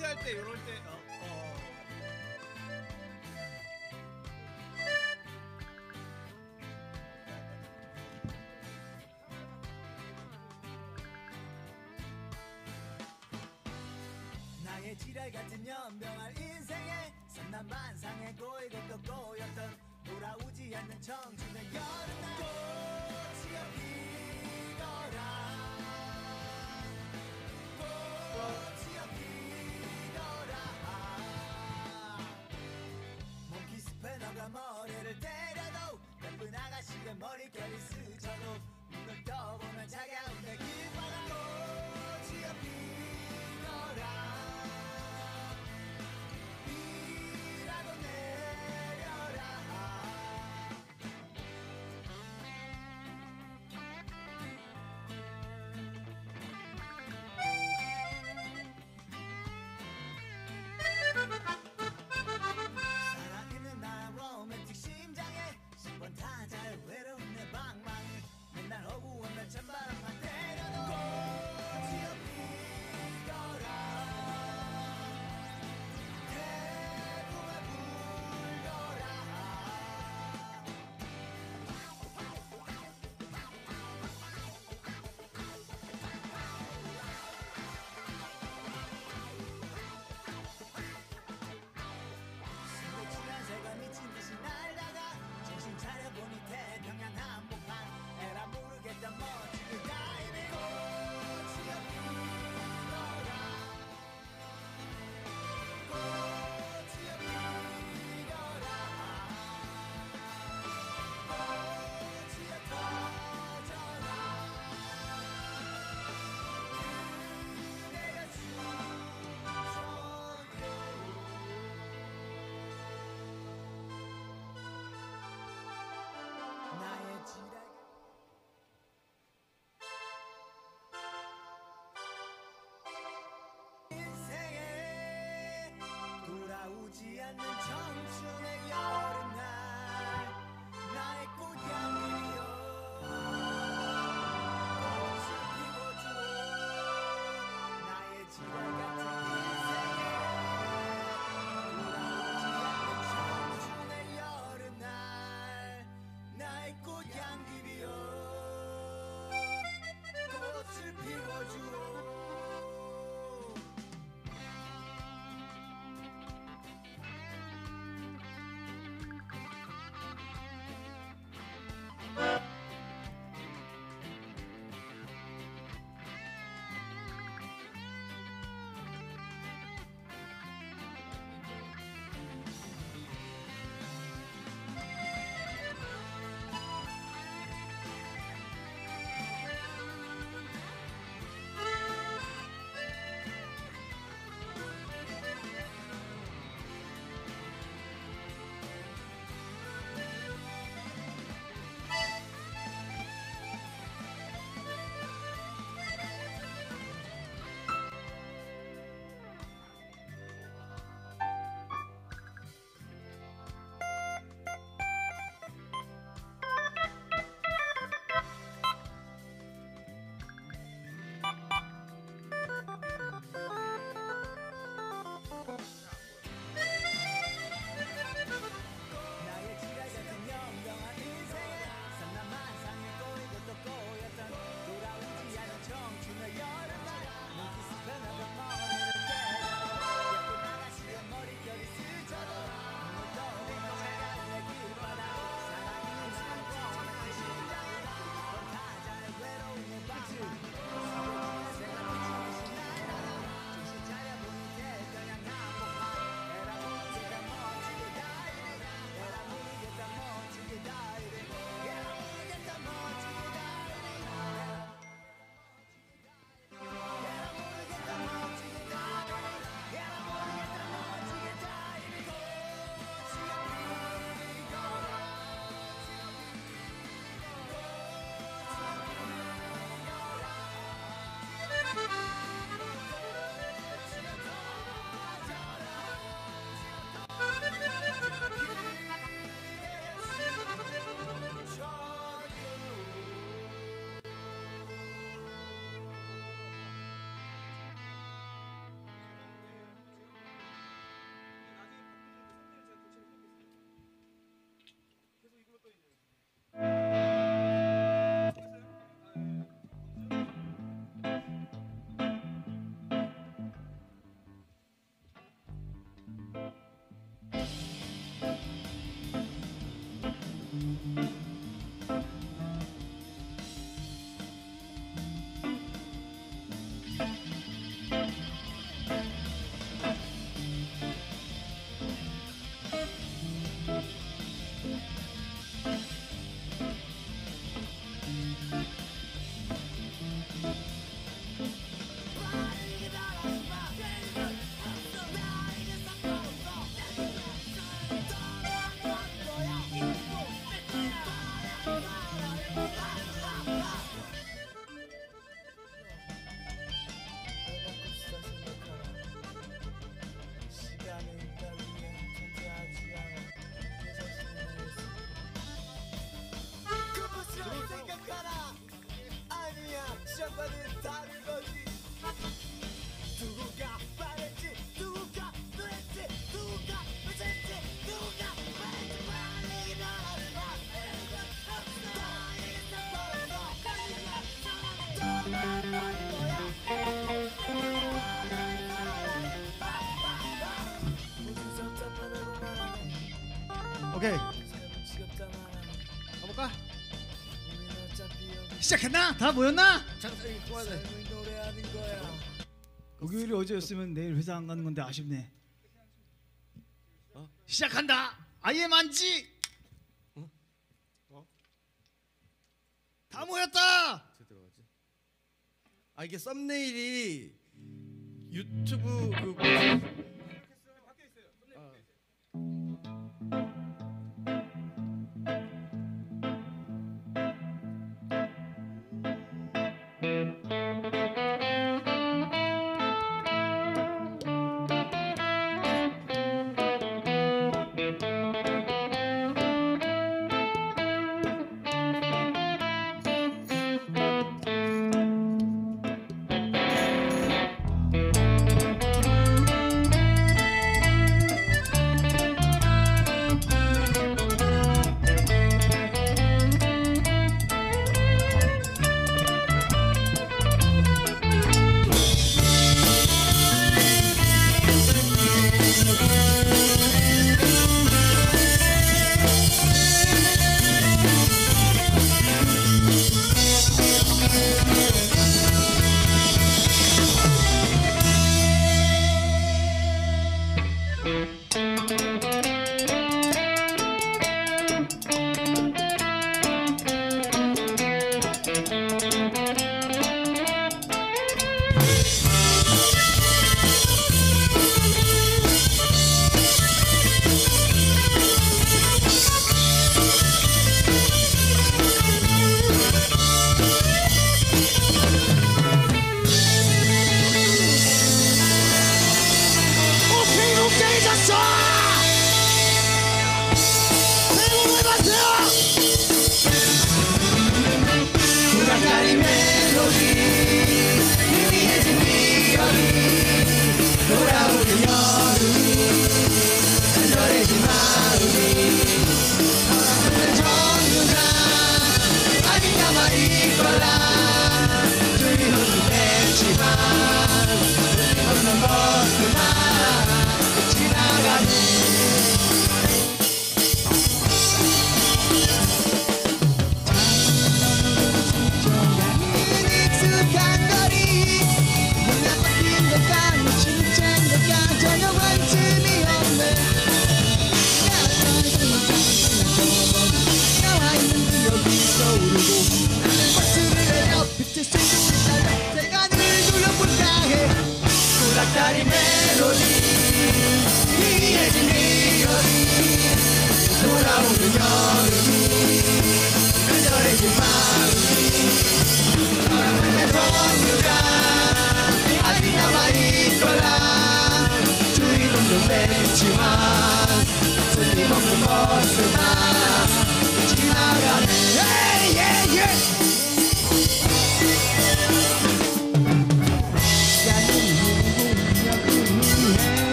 콘텐츠 할 때 요럴 때 어, 어, 나의 지랄 같은 연병할 인생에 선남만상의 고이고 또 꼬였던 돌아오지 않는 청춘의 여름날 꽃이 피 既然能唱出那样。오케이 가볼까? 시작했나? 다 모였나? 장사이 그만해. 노래하는 거야. 목요일이 어제였으면 내일 회사 안 가는 건데 아쉽네. 어? 시작한다. 아예 만지. 어? 어? 다 모였다. 아 이게 썸네일이 유튜브 그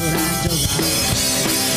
너는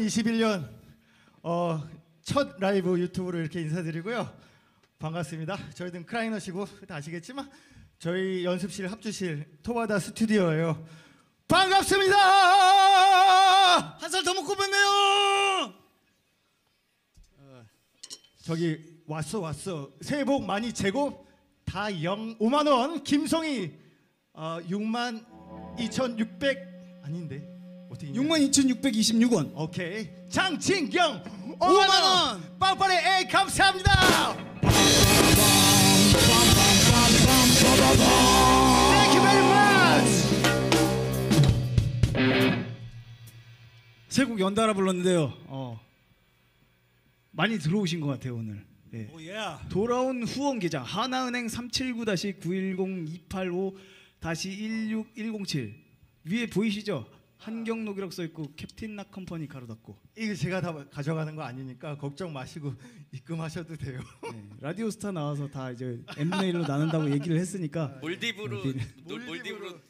2021년 어, 첫 라이브 유튜브로 이렇게 인사드리고요. 반갑습니다. 저희는 크라이너시고 다 아시겠지만 저희 연습실 합주실 토바다 스튜디오예요. 반갑습니다. 한 살 더 먹고 뵙네요. 저기 왔어 왔어. 새해 복 많이 재고 다영 5만 원. 김송이 어, 6만 2,600 아닌데 62,626원. 오케이 장진경 5만, 5만 원 원. 빵빠레 A 감사합니다 Thank you very much 세곡 연달아 불렀는데요. 어. 많이 들어오신 것 같아요 오늘. 예. 돌아온 후원 계좌 하나은행 379-910-285-16107 위에 보이시죠? 한경록이라고 써 있고 캡틴 락 컴퍼니 가로 닫고. 이거 제가 다 가져가는 거 아니니까 걱정 마시고 입금하셔도 돼요. 네, 라디오 스타 나와서 다 이제 1로 나눈다고 얘기를 했으니까. 몰디브로 몰디브. 놀- 몰디브로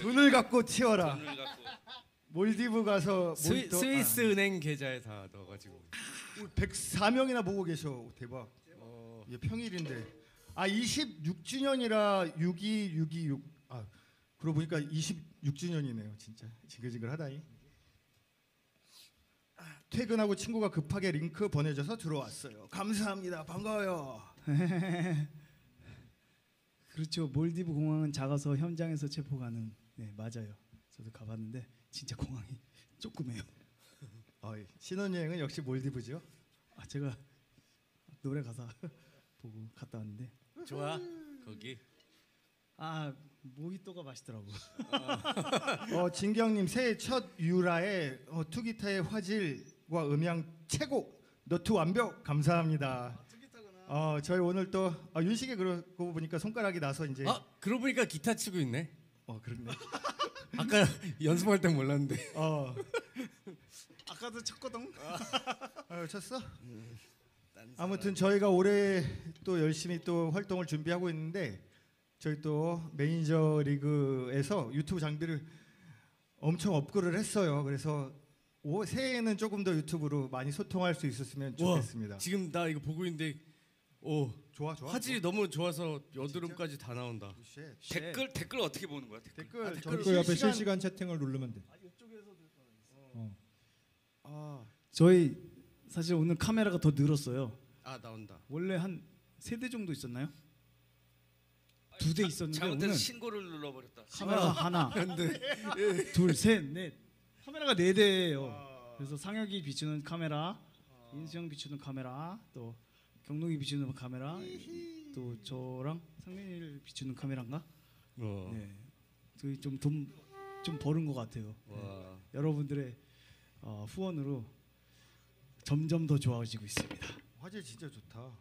돈을 갖고 튀어라. 돈을 갖고. 몰디브 가서 스위, 몰도- 스위스 은행 계좌에 다 넣어가지고. 아, 104명이나 보고 계셔. 대박. 이게 평일인데. 아 26주년이라 62626 아 그러고 보니까 26주년이네요 진짜. 징글징글하다이 아, 퇴근하고 친구가 급하게 링크 보내줘서 들어왔어요. 감사합니다. 반가워요. 그렇죠. 몰디브 공항은 작아서 현장에서 체포 가능. 네 맞아요. 저도 가봤는데 진짜 공항이 조그매요. 어, 신혼여행은 역시 몰디브죠. 아 제가 노래 가사 보고 갔다 왔는데. 좋아 거기. 아 모히또가 맛있더라고. 어, 진경님 새해 첫 유라의 어, 투기타의 화질과 음향 최고! 너트 완벽! 감사합니다. 어, 저희 오늘 또 어, 윤식이 그러고 보니까 손가락이 나서 이제 아 그러고 보니까 기타 치고 있네. 어 그렇네. 아까 연습할 땐 몰랐는데. 어, 아까도 쳤거든. 어 쳤어? 아무튼 저희가 올해 또 열심히 또 활동을 준비하고 있는데 저희 또 매니저 리그에서 유튜브 장비를 엄청 업그레이드를 했어요. 그래서 오, 새해에는 조금 더 유튜브로 많이 소통할 수 있었으면 와, 좋겠습니다. 지금 나 이거 보고 있는데 오 좋아 좋아. 화질이 너무 좋아서 여드름까지 다 나온다 shit. 댓글 댓글 어떻게 보는 거야? 댓글. 댓글, 아, 댓글 저기 그 옆에 실시간- 실시간 채팅을 누르면 돼. 아, 저희 사실 오늘 카메라가 더 늘었어요 아 나온다 원래 한 세 대 정도 있었나요? 두 대 있었는데 잘못해서 오늘 신고를 눌러버렸다. 카메라 하나 둘 셋 넷 카메라가 네 대예요 그래서 상혁이 비추는 카메라 인수형 비추는 카메라 또 경록이 비추는 카메라 또 저랑 상민이를 비추는 카메라인가 어. 네. 저희 좀돈 좀 버는 것 같아요 와 여러분들의 어, 후원으로 점점 더 좋아지고 있습니다. 화질 진짜 좋다.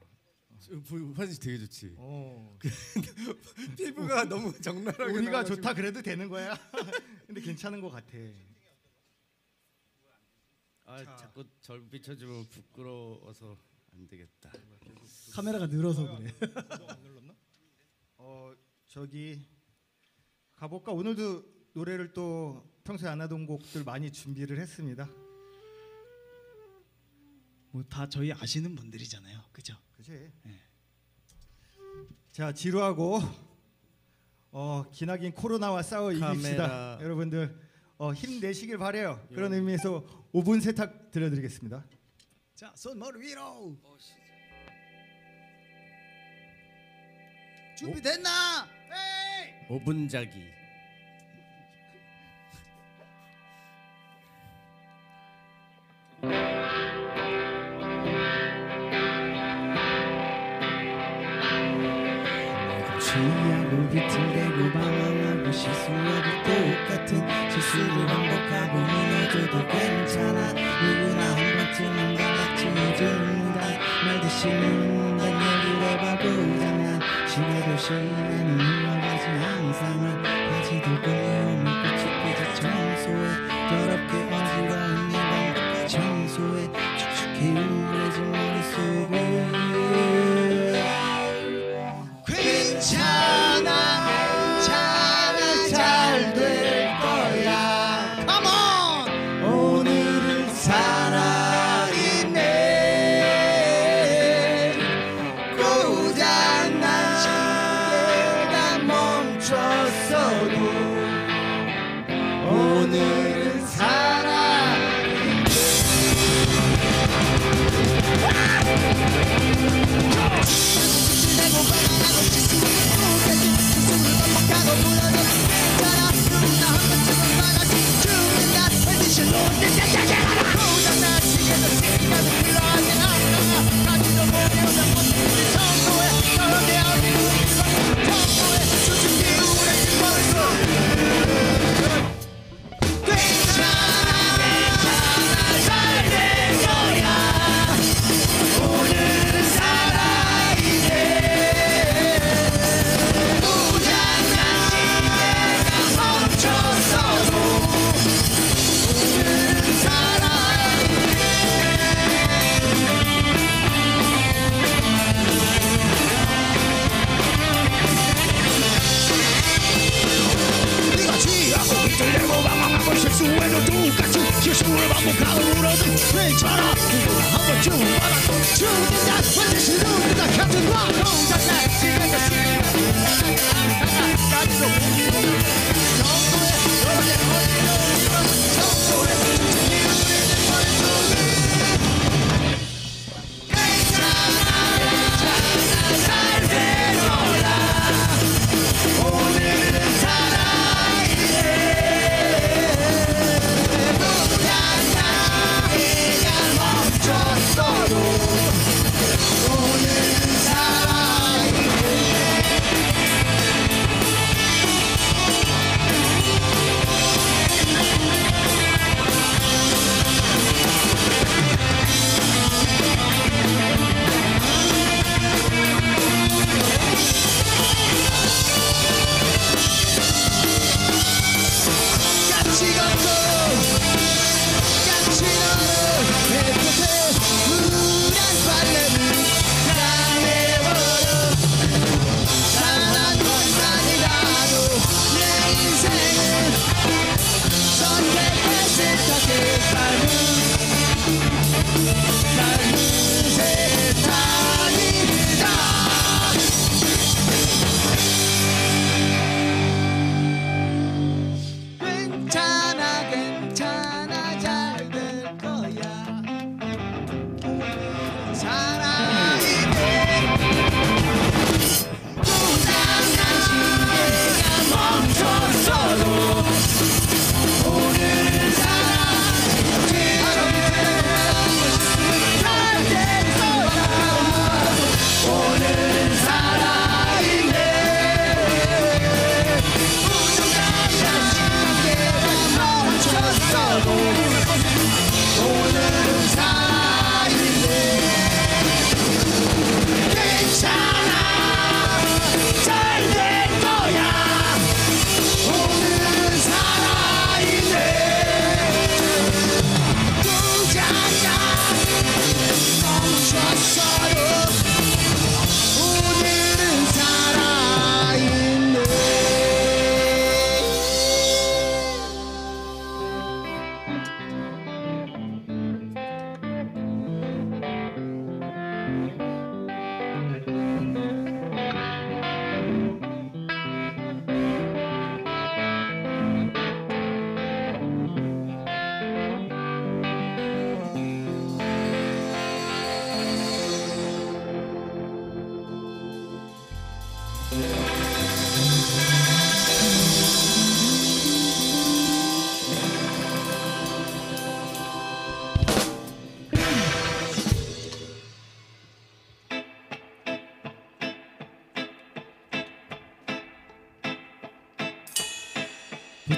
화질 되게 좋지 어. 피부가 너무 적나라하게 우리가 나와가지고. 좋다 그래도 되는 거야. 근데 괜찮은 것 같아. 아 자꾸 절 비춰주면 부끄러워서 안 되겠다 카메라가 늘어서 그래. 어 저기 가볼까? 오늘도 노래를 또 평소에 안 하던 곡들 많이 준비를 했습니다. 뭐 다 저희 아시는 분들이잖아요. 그죠? 그지? 자 지루하고 어 기나긴 코로나와 싸워 이깁시다. 여러분들 어, 힘내시길 바래요. 그런 의미에서 5분 세탁 들려드리겠습니다. 자, 손 머리 위로. 어, 씨. 준비됐나? 5분 자기 말듯이 묻는단 얘기를 해봐보자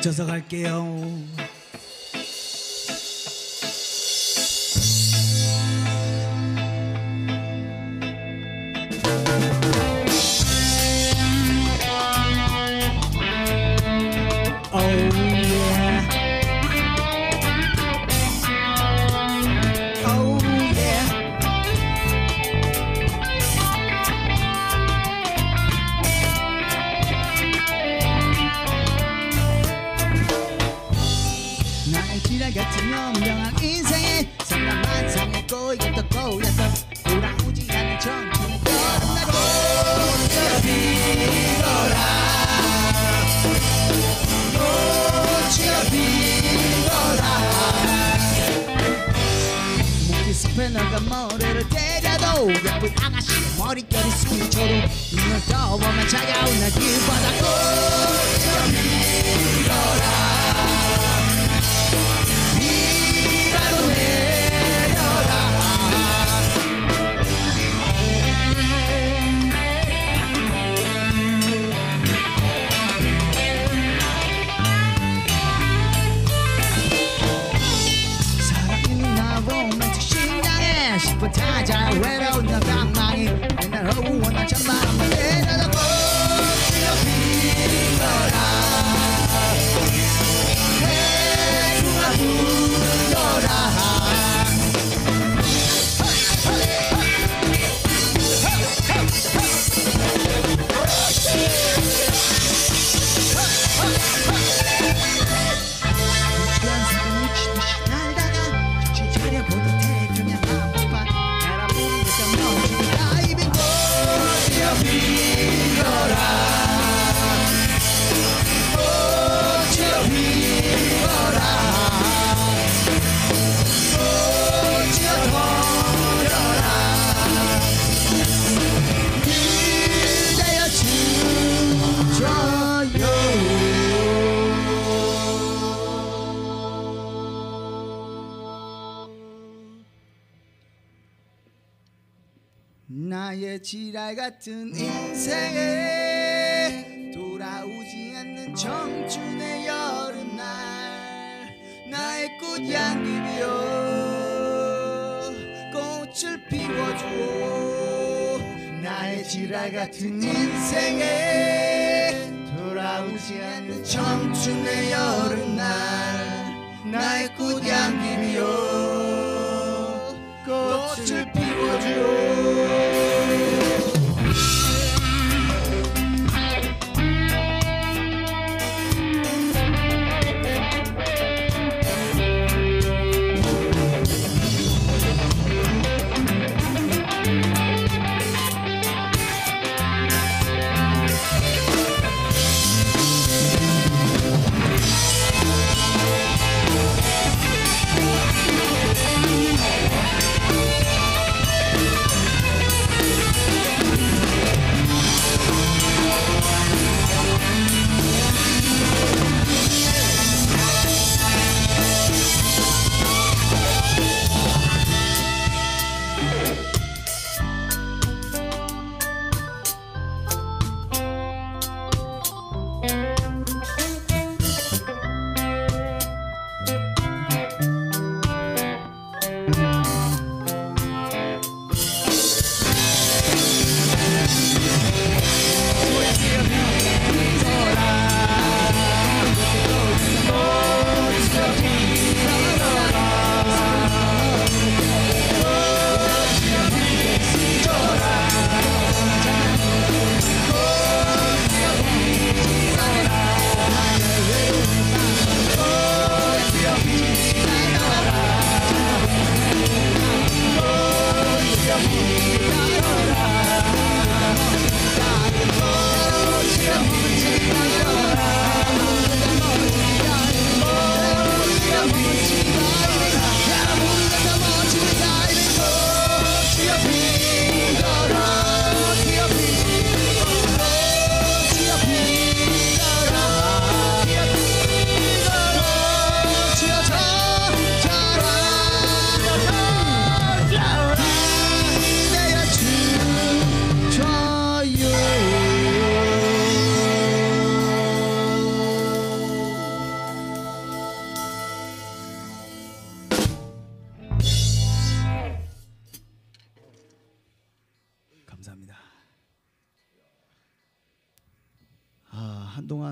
붙여서 갈게요. 지랄 같은 인생에 돌아오지 않는 청춘의 여름날 나의 꽃향기비여 꽃을 피워줘 나의 지랄 같은 인생에 돌아오지 않는 청춘의 여름날 나의 꽃향기비여 꽃을 피워줘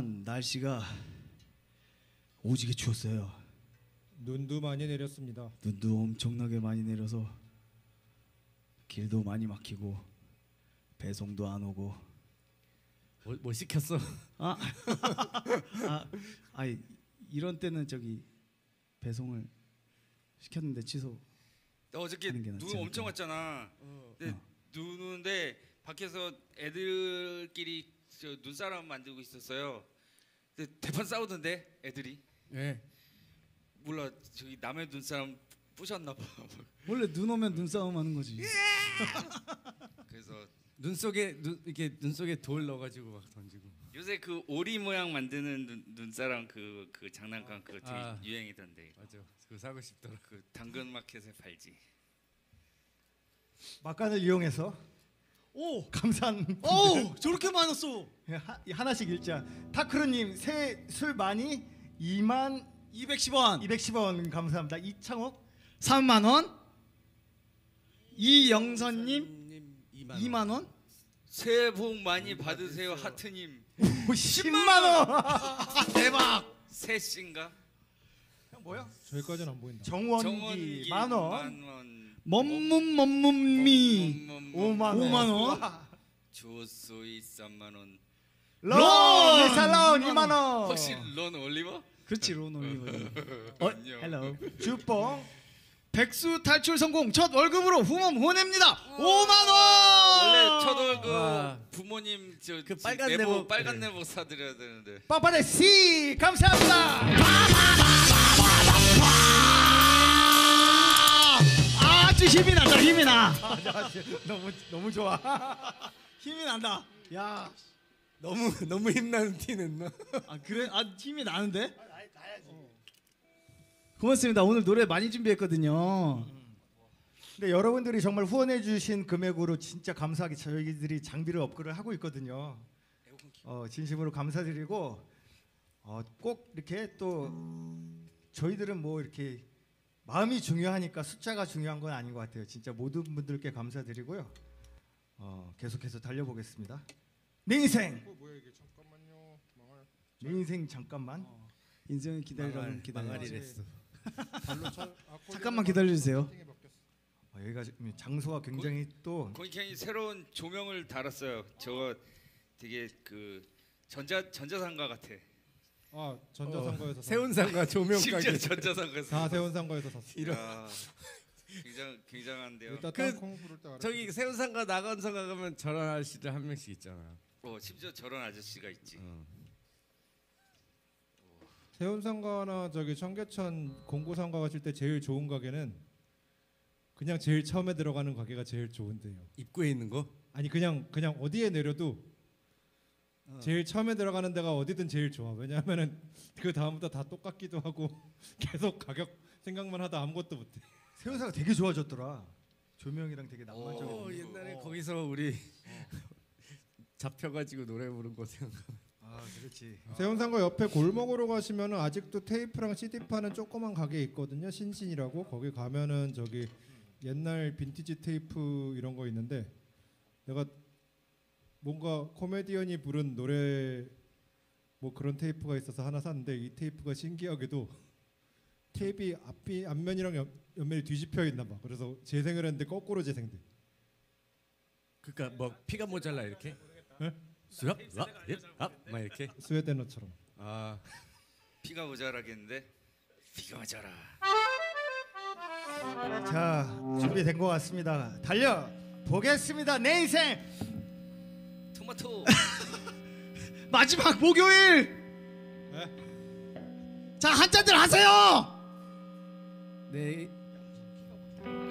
동안 날씨가 오지게 추웠어요. 눈도 많이 내렸습니다. 눈도 엄청나게 많이 내려서 길도 많이 막히고 배송도 안 오고 뭘, 뭘 시켰어? 아, 아, 아이 이런 때는 저기 배송을 시켰는데 취소. 나 어저께 하는 게 낫지 눈 엄청 않을까? 왔잖아. 근데 어. 눈 오는데 밖에서 애들끼리 저 눈사람 만들고 있었어요. 근데 대판 싸우던데 애들이. 네. 몰라 저기 남의 눈사람 부셨나 봐. 원래 눈 오면 눈싸움 하는 거지. 그래서 눈 속에 눈 이렇게 눈 속에 돌 넣어가지고 막 던지고. 요새 그 오리 모양 만드는 눈, 눈사람 그, 그 장난감 그거 되게 아. 유행이던데. 맞아. 그거 사고 싶더라. 그 당근 마켓에 팔지. 막간을 이용해서 오, 감사한 오, 저렇게 많았어. 하, 하나씩 읽자. 타크루님 새술 많이 2만 210원, 210원 감사합니다. 이창옥 3만 원. 이영선님 님 2만 원. 2만 원. 새해 복 많이 받으세요 하트님. 10만 원. 대박. 새씨인가? 뭐야? 저기까지는 안 보인다. 정원기 정원기 만 원. 만 원. 먼문 먼문미 멈, 멈, 5만 원. 5만 원. 조소이 3만 원. 런 런! 살런 2만 원. 혹시 런 올리버? 그렇지 론 올리버. 어, 안녕. 헬로. 주뽕 백수 탈출 성공 첫 월급으로 후원 보냅니다. 5만 원. 원래 첫 월급 와. 부모님 저그 지- 빨간 내복 내복. 빨간 그래. 내복 사드려야 되는데. 빠빠레 씨 감사합니다. 아주 힘이 난다. 힘이 나. 너무 너무 좋아. 힘이 난다. 야. 너무 너무 힘나는 티는 나. 아 그래? 아 힘이 나는데? 어. 고맙습니다. 오늘 노래 많이 준비했거든요. 근데 여러분들이 정말 후원해 주신 금액으로 진짜 감사하게 저희들이 장비를 업그레이드 하고 있거든요. 어, 진심으로 감사드리고 어, 꼭 이렇게 또 저희들은 뭐 이렇게 마음이 중요하니까 숫자가 중요한 건 아닌 것 같아요. 진짜 모든 분들께 감사드리고요. 어, 계속해서 달려보겠습니다. 내 인생. 내 인생 잠깐만. 인생을 기다리라면 기다려. 망아리랬어. 잠깐만 기다려 주세요. 어, 여기가 지금 장소가 굉장히 또 고이캔이 새로운 조명을 달았어요. 저거 되게 그 전자 전자상가 같아. 아 전자상가에서 사- 세운상가 조명 심지어 가게. 전자상가에서. 다 세운상가에서 샀어. 이야, 굉장 굉장한데요. 일단 그- 때 알아. 저기 세운상가 나간상가 가면 저런 아저씨들 한 명씩 있잖아. 어, 심지어 저런 아저씨가 있지. 어. 세운상가나 저기 청계천 공고상가 가실 때 제일 좋은 가게는 그냥 제일 처음에 들어가는 가게가 제일 좋은데요. 입구에 있는 거? 아니 그냥 그냥 어디에 내려도 제일 처음에 들어가는 데가 어디든 제일 좋아. 왜냐하면은 그 다음부터 다 똑같기도 하고 계속 가격 생각만 하다 아무것도 못해. 세운사가 되게 좋아졌더라. 조명이랑 되게 낭만적이고. 어, 옛날에 거기서 우리 잡혀가지고 노래 부른 거 생각. 아, 그렇지. 세운상가 옆에 골목으로 가시면은 아직도 테이프랑 CD 파는 조그만 가게 있거든요. 신신이라고 거기 가면은 저기 옛날 빈티지 테이프 이런 거 있는데 내가 뭔가 코미디언이 부른 노래 뭐 그런 테이프가 있어서 하나 샀는데 이 테이프가 신기하게도 테이프 앞이 앞면이랑 옆, 옆면이 뒤집혀 있나 봐. 그래서 재생을 했는데 거꾸로 재생돼. 그러니까 뭐 피가 모자라 이렇게? 예? 수랍, 랍, 예, 랍, 막 이렇게. 스웨덴어처럼. 아, 피가 모자라겠는데. 피가 모자라. 자, 준비된 것 같습니다. 달려 보겠습니다. 내 인생. 토마토. 마지막 목요일. 자 한자들 하세요. 네.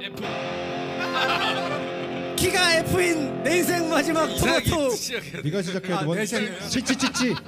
F. 키가 F인 내 인생 마지막 이상하게 토마토. 시작해. 네가 시작해야 돼. 아, 원. 내 시작이야. 치치치치. 내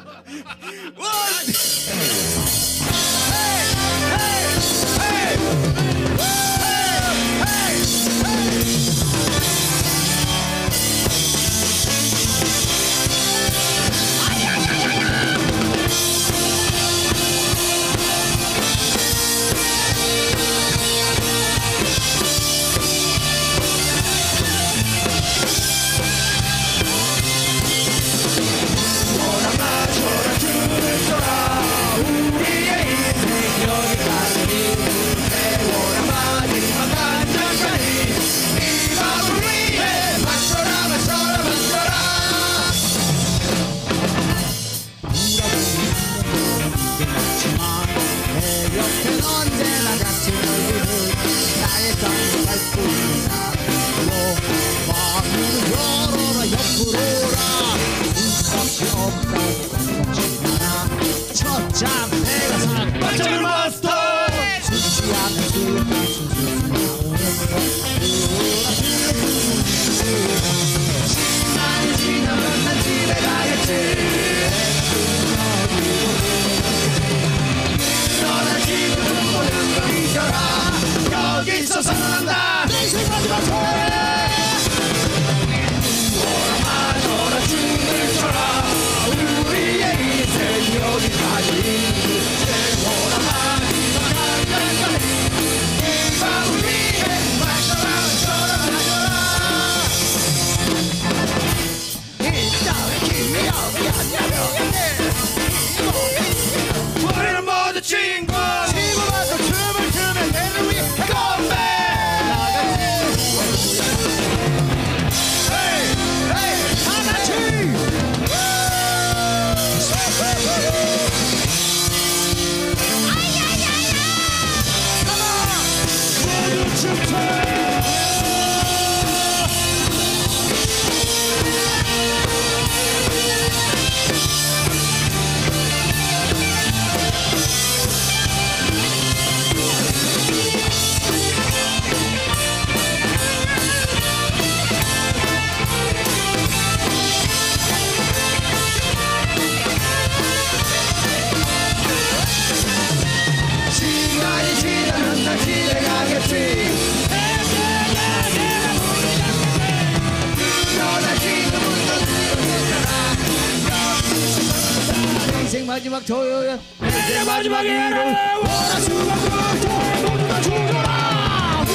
마지막 토요일 내 마지막 일을 월화수목금토일 모두 다 죽어라.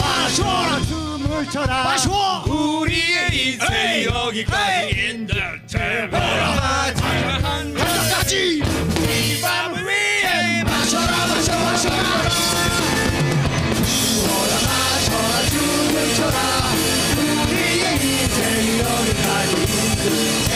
마셔라. 숨을 쳐라. 마셔 우리의 인생 여기까지인데 제발 여기까지 이 밤을 위해 마셔라 마셔 마셔라. 울어라 마셔라. 숨을 쳐라. 우리의 인생 여기까지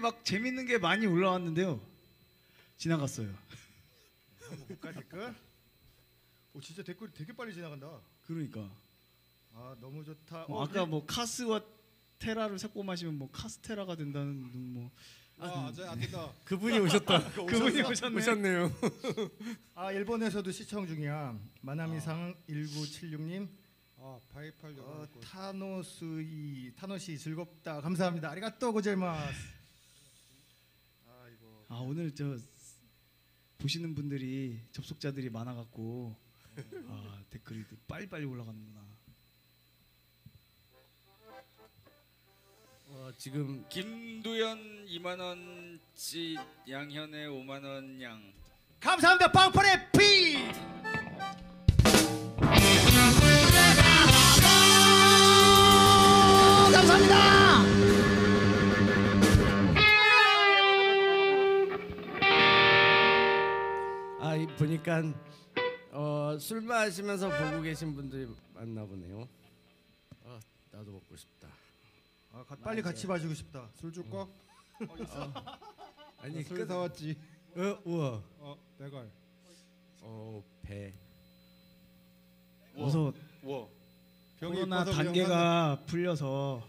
막 재밌는 게 많이 올라왔는데요. 지나갔어요. 볼까 댓글? 오 진짜 댓글이 되게 빨리 지나간다. 그러니까 아 너무 좋다. 뭐 어, 아까 뭐 카스와 테라를 섞고 마시면 뭐 카스테라가 된다는 뭐 아, 아직 안 된다. 그분이 오셨다. 그분이 오셨네. 오셨네요. 아 일본에서도 시청 중이야. 마나미상 1976님. 아, 파이팔 어, 요 타노스이 타노시 즐겁다. 감사합니다. 아리가또 고제마스. 아 오늘 저 보시는 분들이 접속자들이 많아갖고 아 댓글이 빨리빨리 올라가는구나. 어, 지금 김두현 2만 원치 양현의 5만 원 양. 감사합니다. 빵판의 피. 보니까 어, 술 마시면서 보고 계신 분들이 많나 보네요. 아 나도 먹고 싶다. 아, 가- 빨리 같이 마시고 싶다. 술 줄까? 아니 술 끝. 사왔지. 어 우와. 어, 내가. 어 배. 어서 와. 병이 코로나 이뻐서 그냥 단계가 풀려서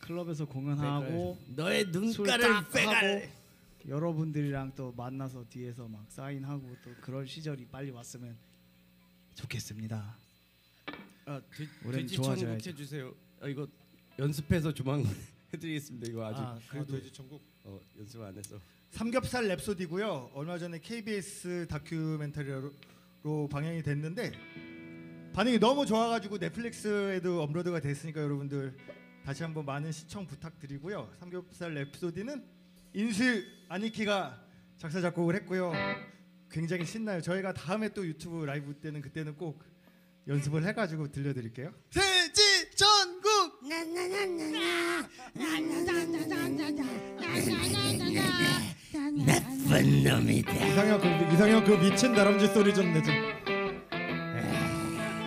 클럽에서 공연하고 너의 눈가를 빼갈. 여러분들이랑 또 만나서 뒤에서 막 사인하고 또 그럴 시절이 빨리 왔으면 좋겠습니다. 아 돼, 올해는 돼지 천국 좋아져야지. 해주세요. 아 이거 연습해서 조만간 해드리겠습니다. 이거 아직 아, 아, 그래도 돼지 천국. 어, 연습 안 해서. 삼겹살 랩소디고요. 얼마 전에 KBS 다큐멘터리로 방영이 됐는데 반응이 너무 좋아가지고 넷플릭스에도 업로드가 됐으니까 여러분들 다시 한번 많은 시청 부탁드리고요. 삼겹살 랩소디는 인수 아니키가 작사 작곡을 했고요. 굉장히 신나요. 저희가 다음에 또 유튜브 라이브 때는 그때는 꼭 연습을 해가지고 들려드릴게요. 세지 전국 이상형 그 이상형 그 미친 다람쥐 소리 좀 내지.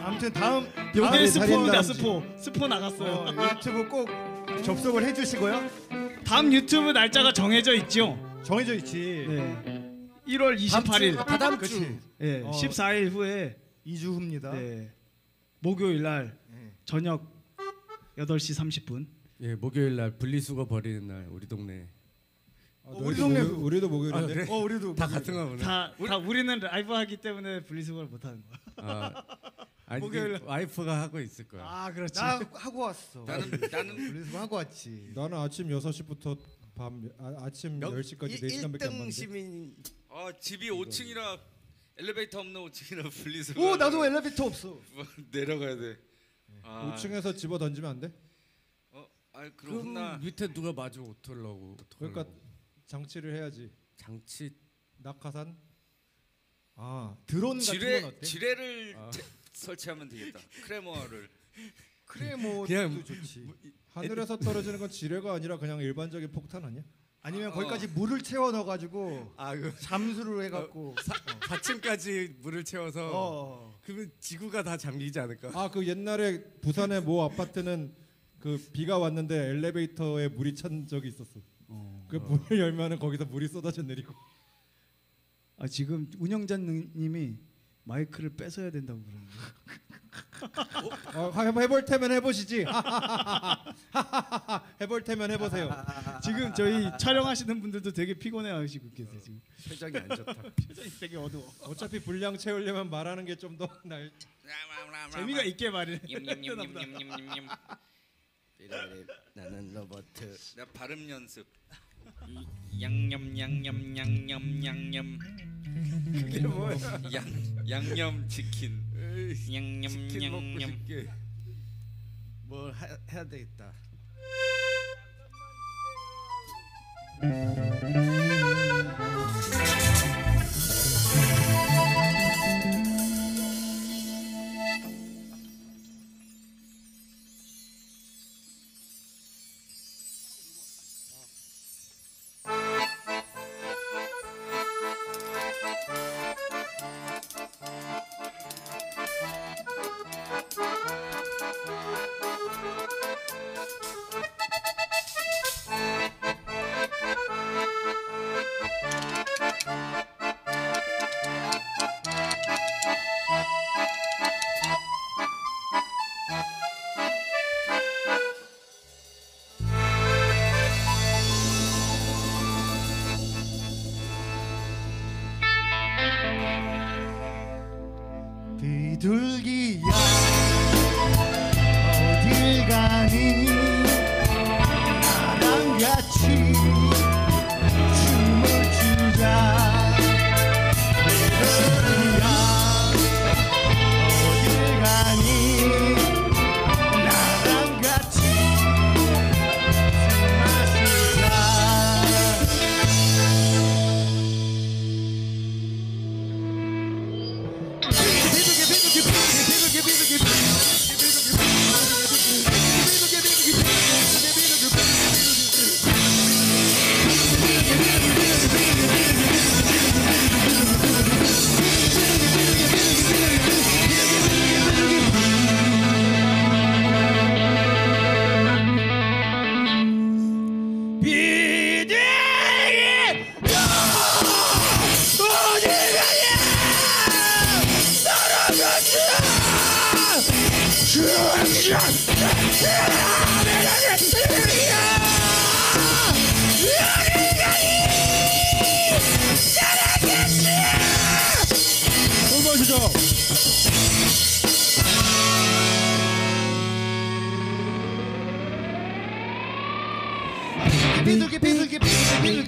아무튼 다음 요게 다음에 스포입니다. 스포 스포 나갔어요. 어, 유튜브 꼭 접속을 해주시고요. 다음 유튜브 날짜가 정해져 있죠. 정해져 있지. 네. 1월 28일. 다다음 그치. 주. 네, 어. 14일 후에 2주 후입니다. 네, 목요일 날 네. 저녁 8시 30분. 예 목요일 날 분리수거 버리는 날 우리 동네. 아, 우리 동네 목요- 우리도 목요일인데. 그래? 어 우리도 다 같은가 보네. 다, 다 우리는 라이브 하기 때문에 분리수거를 못 하는 거야. 아, 아니 목요일 그 와이프가 하고 있을 거야. 아 그렇지. 나 하고 왔어. 나는 나는 그래서 하고 왔지. 나는 아침 6시부터 밤 아, 아침 10시까지 4시간밖에 안 1등 봤는데. 시민 아 집이 5층이라 엘리베이터 없는 5층이라 분리수. 오 나도 엘리베이터 없어. 뭐 내려가야 돼. 아, 5층에서 집어 던지면 안 돼? 어, 아 그럼 그럼 혼나. 밑에 누가 마주 어떡하려고 그러니까. 장치를 해야지. 장치 낙하산. 아 드론 같은 지뢰 건 어때? 지뢰를 아. 제- 설치하면 되겠다. 크레모어를. 그래 뭐 그냥 도 좋지. 하늘에서 떨어지는 건 지뢰가 아니라 그냥 일반적인 폭탄 아니야? 아니면 어. 거기까지 물을 채워 넣어가지고 아그 잠수를 해갖고 4층까지 물을 채워서 어. 그러면 지구가 다 잠기지 않을까? 아 그 옛날에 부산의 모 아파트는 그 비가 왔는데 엘리베이터에 물이 찬 적이 있었어. 그 문을 열면은 거기서 물이 쏟아져 내리고. 아 지금 운영자님이 마이크를 뺏어야 된다고 그러는데. 어, 한번 해볼 테면 해보시지. 해볼 테면 해보세요. 지금 저희 촬영하시는 분들도 되게 피곤해하시고 계세요 지금. 표정이 안 좋다. 표정이 되게 어두워. 어차피 분량 채우려면 말하는 게 좀 더 날. 재미가 있게 말해. 냠냠냠냠냠냠냠. 나는 로버트. 나 발음 연습. 이- 양념 양념 양념 양념 그게 뭐야? 양 양념 치킨. 양념 치킨 먹고 양념. 싶게. 뭘 하, 해야 되겠다.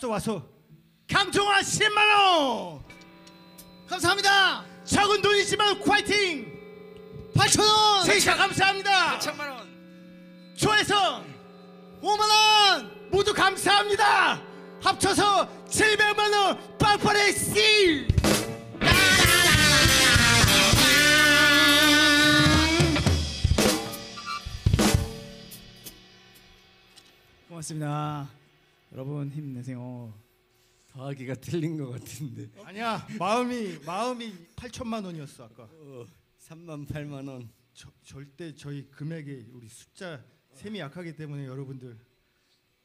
왔어 왔어. 강종아 10만 원. 감사합니다. 적은 돈이지만 화이팅. 8천 원. 세샤 감사합니다. 8천만 원. 조혜성 5만 원 모두 감사합니다. 합쳐서 700만 원 빵빠레 씨. 고맙습니다. 여러분 힘내세요. 더하기가 틀린 것 같은데. 아니야 마음이 마음이 8천만 원이었어 아까. 어, 3만 8만 원. 저, 절대 저희 금액에 우리 숫자 셈이 약하기 때문에 여러분들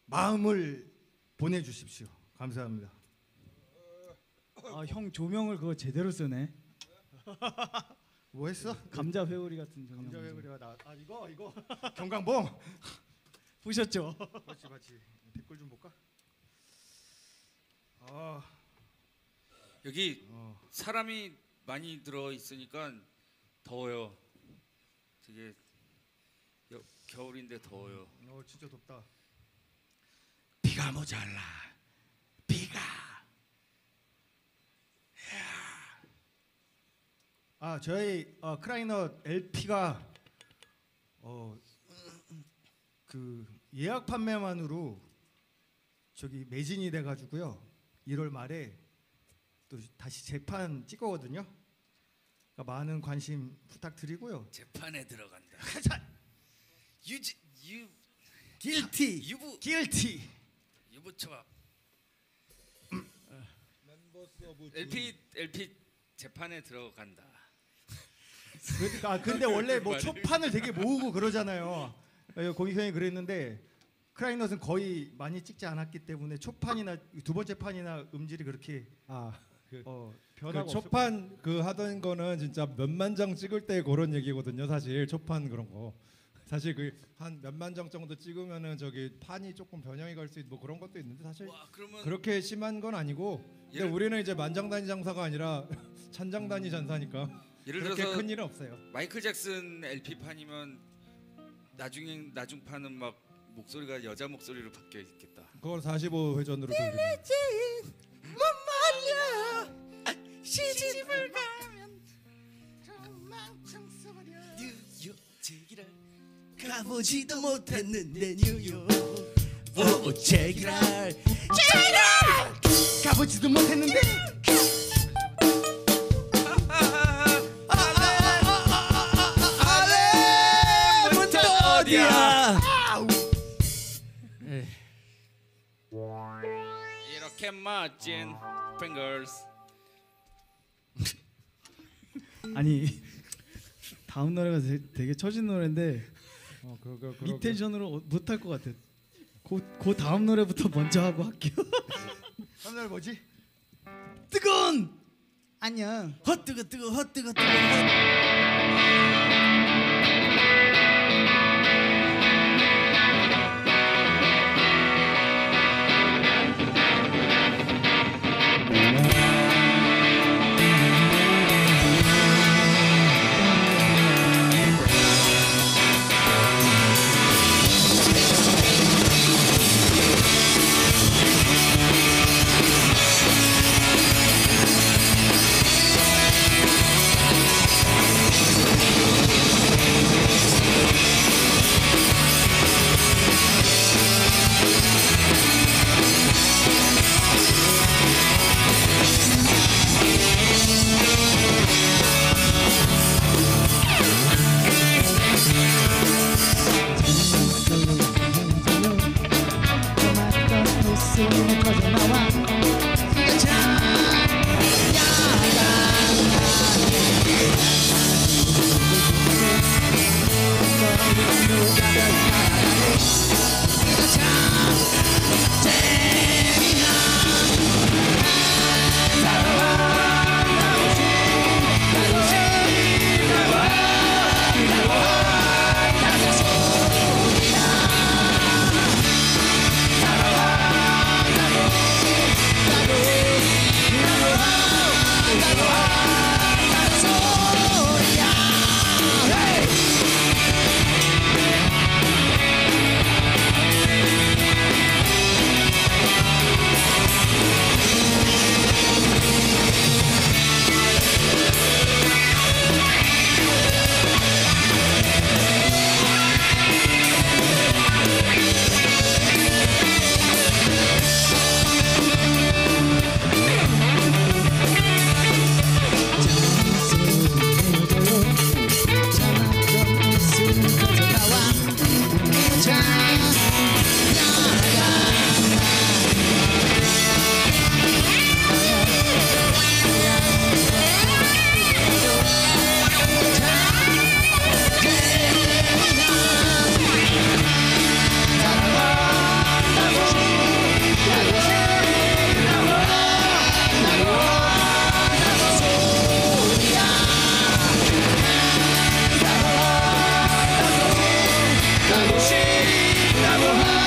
마음을 보내주십시오. 감사합니다. 아, 형 조명을 그거 제대로 쓰네. 뭐 했어? 감자 회오리 같은 조명. 감자 회그래가 나. 아 이거 이거 경강봉. 보셨죠? 맞지 맞지. 댓글 좀 볼까? 아 여기 어. 사람이 많이 들어 있으니까 더워요. 되게 여, 겨울인데 더워요. 어 진짜 덥다. 비가 모자라. 비가. 아 저희 어, 크라이너 LP가 어 그 예약 판매만으로 저기 매진이 돼가지고요 1월 말에 또 다시 재판 찍거든요. 그러니까 많은 관심 부탁드리고요. 재판에 들어간다. 유지 유 길티. 유부 길티. 유부초밥. LP LP 재판에 들어간다. 그, 아 근데 원래 뭐 초판을 되게 모으고 그러잖아요. 예, 고기 형이 그랬는데 크라이넛은 거의 많이 찍지 않았기 때문에 초판이나 두 번째 판이나 음질이 그렇게 아, 그, 어, 그없 초판 그 하던 거는 진짜 몇만 장 찍을 때 그런 얘기거든요. 사실 초판 그런 거. 사실 그 한 몇만 장 정도 찍으면은 저기 판이 조금 변형이 갈 수 있고 뭐 그런 것도 있는데 사실 와 그러면 그렇게 심한 건 아니고 근데 예를- 우리는 이제 만장 단위 장사가 아니라 천장 단위 장사니까 예를 그렇게 들어서 큰 일은 없어요. 마이클 잭슨 LP 판이면 나중에 나중 판은 막 목소리가 여자 목소리로 바뀌어 있겠다. 그걸 45 회전으로 돌리는. 시집을 가면 뉴욕 제기랄. 가보지도 못했는데 뉴욕. 오 제기랄. 가보지도 못했는데 이렇게 멋진 핑거스 아니 다음 노래가 되, 되게 처진 노래인데 어, 그거 그거. 이 텐션으로 못할 것 같아. 그, 그 다음 노래부터 먼저 하고 할게요. 다음 날 뭐지? 뜨거운 안녕. 헛 뜨거 뜨거 헛 뜨거 뜨거 헛 machine. I will have.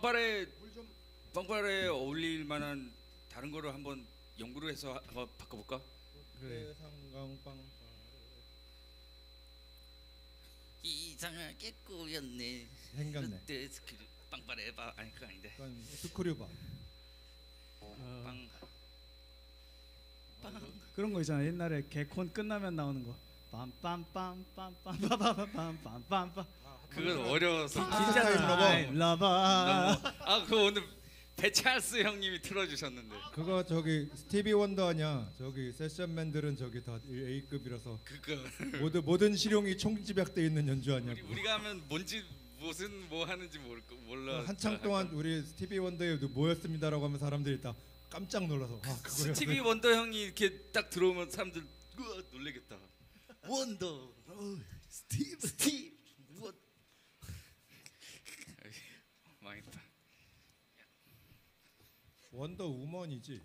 빵빠레 빵빠레 어울릴 만한 다른 거를 한번 연구를 해서 한번 바꿔볼까? 그래. 상강빵. 이상하게 꾸렸네. 생겼네. 스크류 빵빠레 바 아니 그거 아닌데. 약간 스크류바. 빵 그런 거 있잖아. 옛날에 개콘 끝나면 나오는 거. 빰빰빰빰빰빰빰빰빰빰빰. 그건 어려워서 진짜 러버. 러버. 너무 아 그거 오늘 배찰스 형님이 틀어주셨는데 그거 저기 스티비 원더 아니야. 저기 세션맨들은 저기 다 A급이라서 그거 모든 모든 실용이 총집약돼 있는 연주 우리, 아니야. 우리가 하면 뭔지 무슨 뭐 하는지 모를 거- 몰라 한창 동안 우리 스티비 원더에 모였습니다라고 하면 사람들이 다 깜짝 놀라서 아. 스티비 원더 형이 이렇게 딱 들어오면 사람들 으아 놀래겠다. 원더, 어, 스티브, 스티브, 원. 망했다. 원더 우먼이지.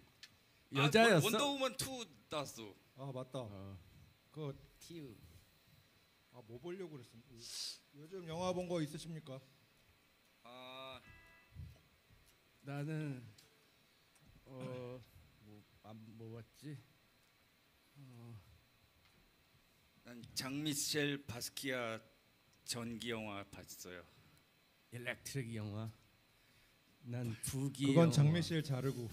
여자였어? 아, 원더우먼 2 나왔어. 아 맞다. 어. 그거 티우. 아뭐 보려고 그랬어. 요즘 영화 본 거 있으십니까? 아 나는 어뭐 뭐 봤지? 난 장 미셸 바스키아 전기 영화 봤어요. 일렉트릭 영화. 난 부기. 그건 영화. 장미실 자르고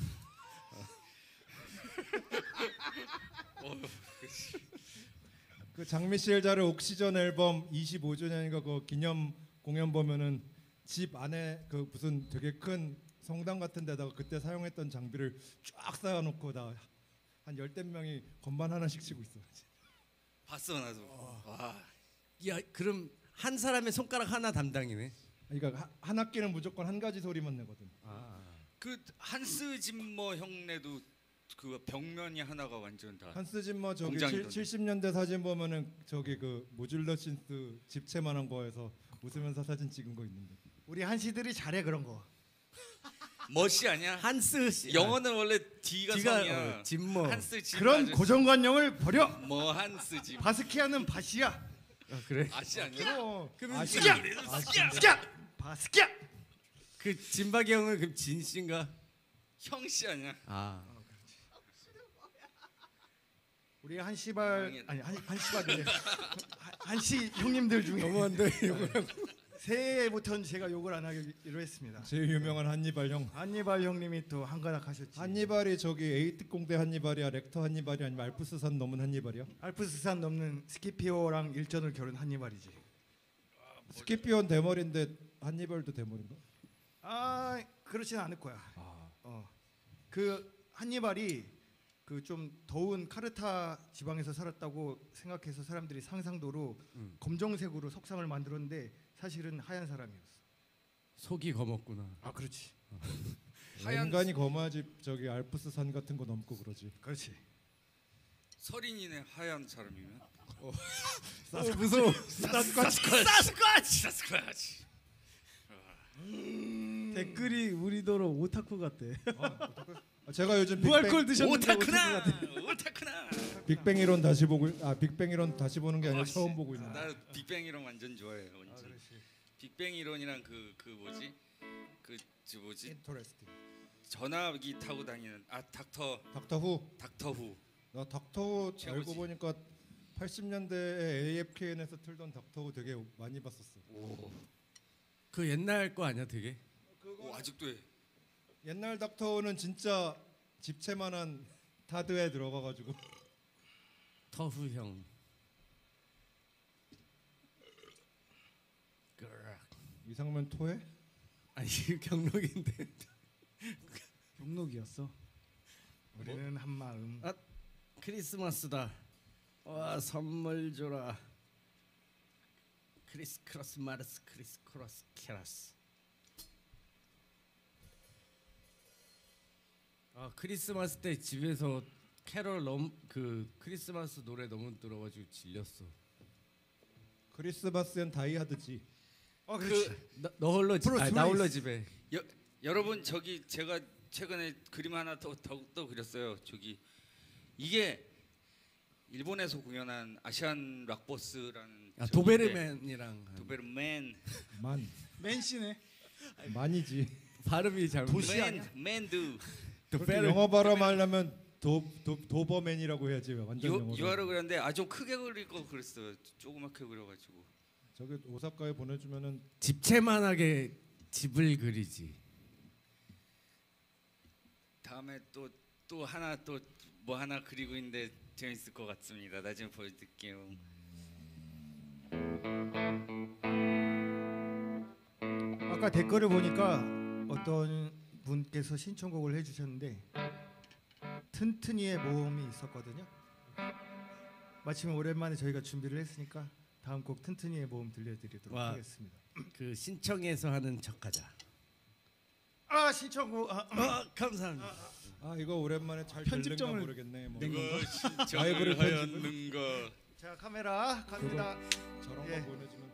그 장미실 자르 옥시전 앨범 25주년인가 그 기념 공연 보면은 집 안에 그 무슨 되게 큰 성당 같은 데다가 그때 사용했던 장비를 쫙 쌓아놓고 다 한 열댓 명이 건반 하나씩 치고 있어. 봤어 나도. 와. 야 그럼 한 사람의 손가락 하나 담당이네. 그러니까 하- 한 학기는 무조건 한 가지 소리만 내거든. 그 한스 짐머 형네도 그 벽면이 하나가 완전 다. 한스 짐머 저기 공장이던데. 7, 70년대 사진 보면은 저기 그 모듈러 신스 집채만한 거에서 웃으면서 사진 찍은 거 있는데. 우리 한시들이 잘해 그런 거. 멋이 아니야. 한스 씨. 영어는 원래 D가, D가, 성이야. 어, 짐머. 한스 짐. 그런 아저씨. 고정관념을 버려. 뭐 한스 짐. 바스키아는 바시야. 아, 그래? 아시 아니야? 그럼 아, 스키야. 스키야. 바스키아. 그 진박이 형은 그럼 진 씨인가? 형 씨 아니야? 아. 우리 한시발 아니 한 한시발이래. 한- 한시 형님들 중에 너무한데 새해부터는 제가 욕을 안 하기로 했습니다. 제일 유명한 한니발 형. 한니발 형님이 또 한가닥 하셨지. 한니발이 저기 A특공대 한니발이야, 렉터 한니발이 아니면 알프스산 넘은 한니발이야? 알프스산 넘는 스키피오랑 일전을 겨룬 한니발이지. 스키피오는 대머리인데 한니발도 대머리인가? 아 그렇진 않을 거야. 어. 그 한니발이 그 좀 더운 카르타고 지방에서 살았다고 생각해서 사람들이 상상도로 검정색으로 석상을 만들었는데 사실은 하얀 사람이었어. 속이 검었구나. 아 그렇지. 하얀 인간이 검어야지 저기 알프스 산 같은 거 넘고 그러지. 그렇지. 서린이네 하얀 사람이면. 어, 무서워. 사스쿼치. 사스쿼치. 사스쿼치. 댓글이 우리더러 오타쿠 같대. 아, 제가 요즘 무알콜 빅뱅, 드셨는데 오타쿠 오타쿠나. 같대. 오타쿠나. 빅뱅 이론 다시 보고 아 빅뱅 이론 다시 보는 게 아니라 아, 씨. 처음 보고 있는. 나 빅뱅 이론 완전 좋아해. 완전. 빅뱅 이론이랑 그 그 뭐지? 그저 뭐지? 인터레스팅. 전화기 타고 다니는 아 닥터 닥터 후. 닥터 후. 나 닥터 후. 알고 보니까 80년대에 AFKN에서 틀던 닥터 후 되게 많이 봤었어. 그 옛날 거 아니야, 되게? 오, 아직도 해. 옛날 닥터 후는 진짜 집채만한 타드에 들어가가지고 터후 형. 이상면 토해? 아니 경록인데. 경록이었어. 우리는 한 마음. 아, 크리스마스다. 와 선물 줘라. 크리스 크로스 마르스 크리스 크로스 캐라스. 아 크리스마스 때 집에서 캐럴 너무 그 크리스마스 노래 너무 들어가지고 질렸어. 크리스마스엔 다이하드지. 어 그렇지. 너, 너 홀로 집, 아니, 나 홀로 집에. 여, 여러분 저기 제가 최근에 그림 하나 더, 더, 더 그렸어요. 저기 이게 일본에서 공연한 아시안 락버스라는 아, 도베르맨이랑 한- 도베르맨 만 맨씨네. 만이지. 발음이 잘못. 맨 맨두 도베르 영어 발음하려면 도, 도 도버맨이라고 해야지 완전 유, 영어. 유화로 그렸는데 아 좀 크게 그릴 거 그랬어요. 조그맣게 그려가지고 저기 오사카에 보내주면은 집채만하게 집을 그리지. 다음에 또 또 하나 또 뭐 하나 그리고 있는데 재밌을 것 같습니다. 나중에 보여드릴게요. 아까 댓글을 보니까 어떤 분께서 신청곡을 해주셨는데 튼튼이의 모험이 있었거든요. 마침 오랜만에 저희가 준비를 했으니까 다음 곡 튼튼이의 모험 들려드리도록 와. 하겠습니다. 그 신청해서 하는 척하자. 아 신청곡 아, 어, 감사합니다. 아 이거 오랜만에 잘 편집점을 모르겠네. 뭐낸 건가? 라이브를 하였는가 자 카메라 갑니다. 저런 예. 거 보내주면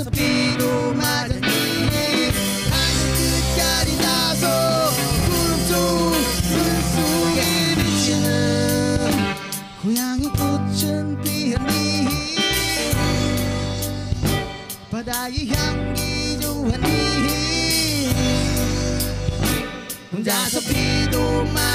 혼자서 비도 맞았니 하늘 끝까지 나서 구름 속눈 속에 비치는 고향의 꽃은 피었니 바다의 향기 좋았니 혼자서 비도 맞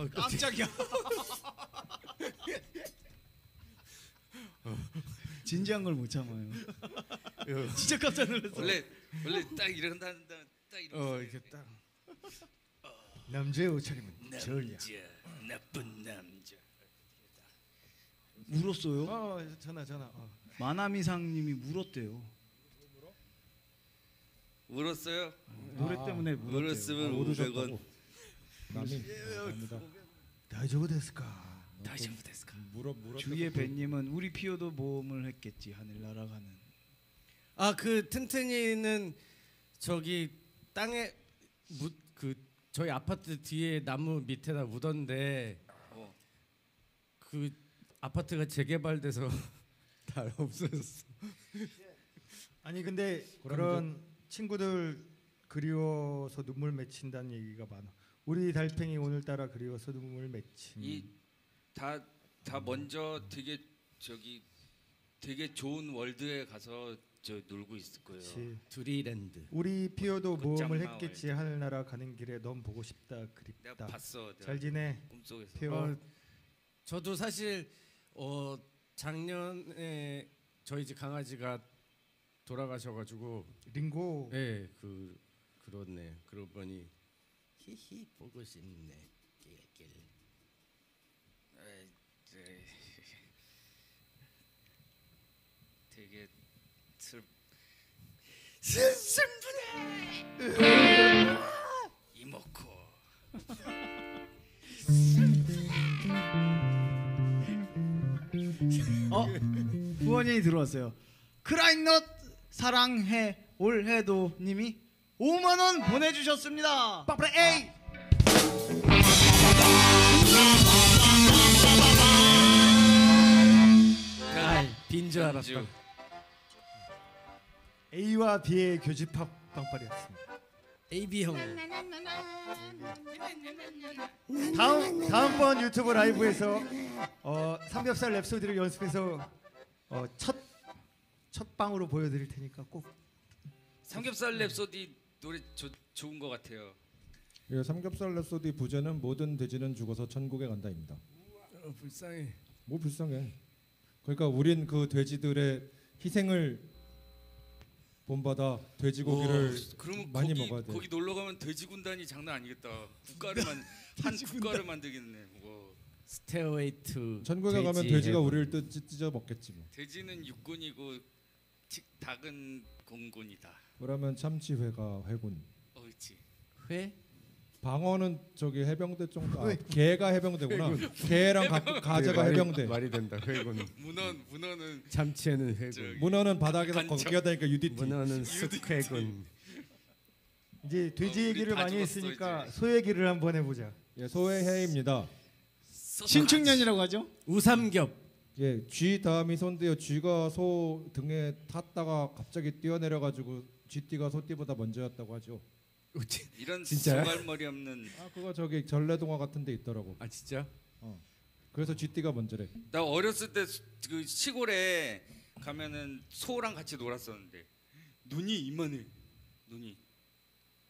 어, 깜짝이야. 진지한 걸 못 참아요. 진짜 깜짝 놀랐어. 원래 원래 딱 이런다는 딱 이런 어 이렇게 딱 남자의 옷차림은. 남자 나쁜 남자 울었어요? 어 전화 전화. 어. 마나미상님이 울었대요. 울었어요? 노래 때문에 울었대요. 울었으면 못 500원 우셨다고. 남이 감사합니다. 다이저브 데스까. 다이저브 데스까 물어 물어 주위의 밴님은 우리 피오도 모험을 했겠지 하늘 날아가는. 아 그 튼튼이는 저기 땅에 묻 그 저희 아파트 뒤에 나무 밑에다 묻었는데 어. 그 아파트가 재개발돼서 다 없어졌어. 아니 근데 그런 친구들 그리워서 눈물 맺힌다는 얘기가 많아. 우리 달팽이 오늘따라 그리워서 눈물 맺힌. 이다 다 먼저 되게 저기 되게 좋은 월드에 가서 저 놀고 있을 거예요. 그치. 드리랜드. 우리 피오도 곧장 모험을. 했겠지 하늘나라 가는 길에 넌 보고 싶다 내가 그립다. 봤어. 내가 잘 지내 꿈속에서. 피오. 어, 저도 사실 어 작년에 저희 집 강아지가 돌아가셔가지고 링고 예그 그렇네 그러고 보니 히히 보고 싶네 낄낄 에이, 네. 되게 슬 슬픈데 이모코 어 후원이 들어왔어요. 크라잉넛 사랑해 올해도 님이 5만 원 보내주셨습니다. 빠빠라 에이. 빈줄 알았다. A와 B의 교집합 빵빠리였습니다. AB 형 다음 다음번 유튜브 라이브에서 어, 삼겹살 랩소디를 연습해서 어, 첫첫 방으로 보여드릴 테니까 꼭 삼겹살 랩소디 노래 조, 좋은 것 같아요. 예, 삼겹살 랩소디 부제는 모든 돼지는 죽어서 천국에 간다입니다. 어, 불쌍해 뭐 불쌍해. 그러니까 우린 그 돼지들의 희생을 본받아 돼지고기를 오, 그러면 많이 거기, 먹어야 돼. 거기 놀러 가면 돼지 군단이 장난 아니겠다. 국가를만 한 국가를 만들겠네. 뭐 스테어웨이 투 천국에 가면 돼지 돼지가 해본. 우리를 뜯 찢어 먹겠지 뭐. 돼지는 육군이고 치- 닭은 공군이다. 그러면 참치회가 회군. 어, 그렇지. 회? 방어는 저기 해병대 정도. 아, 개가 해병대구나. 개랑 가, 가재가 말이- 해병대. 말이 된다 회군 문어 문어는 참치에는 회군 문어는 바닥에서 간첩. 걷기하다니까 UDT. 문어는 쑥회군 이제 돼지 어, 얘기를 다 많이 했으니까 이제. 소 얘기를 한번 해보자. 예, 소해해입니다. 신축년이라고 하죠? 우삼겹 예, 쥐 다음이 손인데요. 쥐가 소 등에 탔다가 갑자기 뛰어내려가지고 쥐띠가 소띠보다 먼저였다고 하죠. 이런 진짜요? 소갈머리 없는 아 그거 저기 전래동화 같은 데 있더라고. 아 진짜? 그래서 쥐띠가 먼저래. 나 어렸을 때 그 시골에 가면은 소랑 같이 놀았었는데 눈이 이만해. 눈이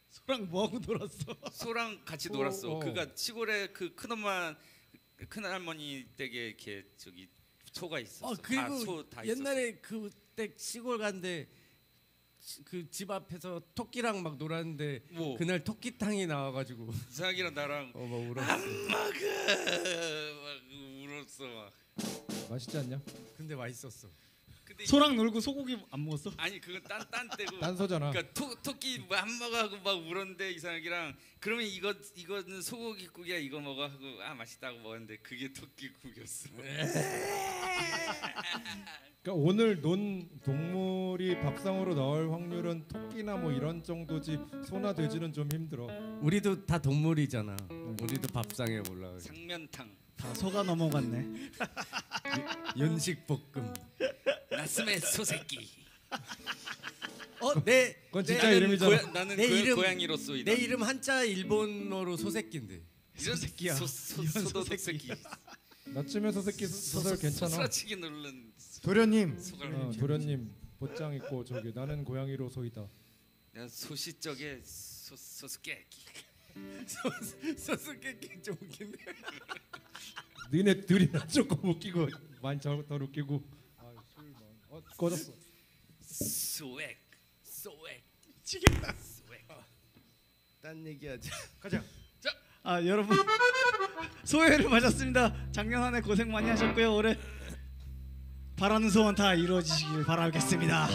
소랑 뭐하고 놀았어? 소랑 같이 소, 놀았어. 어. 그러니까 시골에 그 큰엄마 큰할머니 댁에 이렇게 저기 소가 있었어. 어 그리고 다소다 옛날에 그때 시골 간데 그 집 앞에서 토끼랑 막 놀았는데 뭐 그날 토끼탕이 나와가지고 이상이랑 나랑 어 막 울었어. 먹어 막 울었어 막. 맛있지 않냐? 근데 맛있었어. 근데 소랑 놀고 소고기 안 먹었어? 아니 그건 딴딴 때고. 딴 소잖아. 그러니까 토, 토끼 뭐안 먹어 하고 막 울었는데 이상하기랑 그러면 이거 이거는 소고기 국이야 이거 먹어 하고 아 맛있다고 먹었는데 그게 토끼 국이었어. 그러니까 오늘 논 동물이 밥상으로 나올 확률은 토끼나 뭐 이런 정도지 소나 돼지는 좀 힘들어. 우리도 다 동물이잖아. 우리도 밥상에 올라. 상면탕, 다 소가 넘어갔네. 연식 볶음. 나스메 소새끼. 어 내 그건 진짜 나는 이름이잖아. 고야, 나는 내 고, 이름- 고양이로서 내 이름 한자 일본어로 소새끼인데. 이런 소새끼야. 소, 소, 이런 소새끼. 새끼. 나쯤에서 새끼 소설 괜찮아. 소스라치기 누른 도련님 소갈. 어, 도련님 보장 있고 저기 나는 고양이로 소이다. 내가 소시적에 소. 소스케끼 좀 웃긴데. 니네 둘이나 조금 웃기고 많이 더, 더 웃기고. 어, 꺼졌어. 소액, 소액. 미치겠다. 소액. 딴 얘기하자. 가자. 아 여러분 소해를 맞았습니다. 작년 한 해 고생 많이 하셨고요. 올해 바라는 소원 다 이루어지시길 바라겠습니다.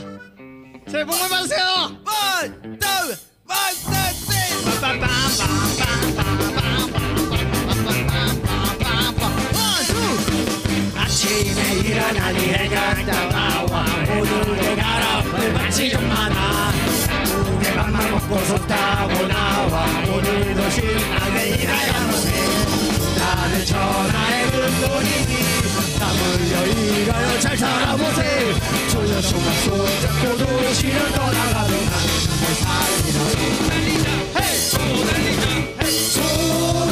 새해 복 많이 받으세요. One, two, one, two, three. 아침에 일어나니 해가 나와. 오늘의 가람을 마치 좀 많아. 우리 밥만 먹고서 타고 나와. 오늘도 신나게 일하야만 해 나는 천하의 금손이니 땀 흘려 일하여 잘 살아보세 조여 조각 손잡고 도시를 떠나가는 나의 삶이라 헤이 소달리자 헤이 소 달리자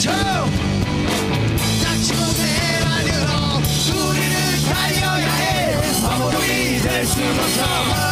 닥쳐 닥치고 내만으로 우리는 달려야 해. 바보들이 될순 없어